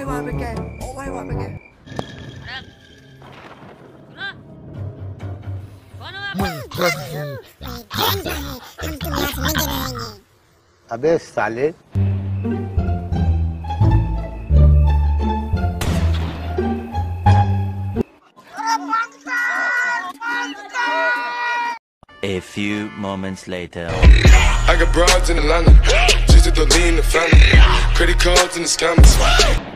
भाई वहां पे क्या है ओ भाई वहां पे क्या अबे साले A few moments later. I got broads in Atlanta. Just to the lean the family. Credit cards and the scammers.